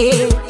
yeah.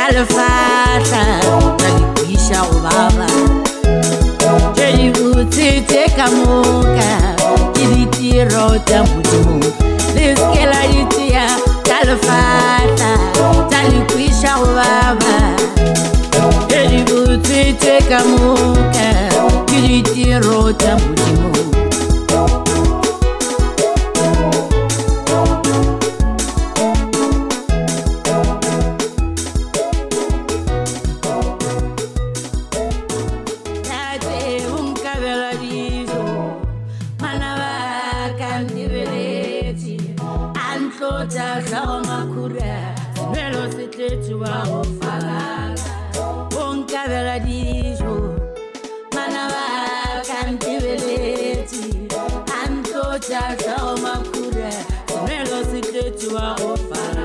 ka lefatlha ka dikisa go baba tse di botse tse ka moka ke ditiro tsa modimo le seke la ditea ka lefatlha tsa dikisa go baba tse di botse tse ka moka ke ditiro tsa modimo tlotla tlhago makhura semelo se tletse wa go falala o nkabela dijo mana ba kantebeletse a ntlotla tlhago makhura semelo se tletse wa go falala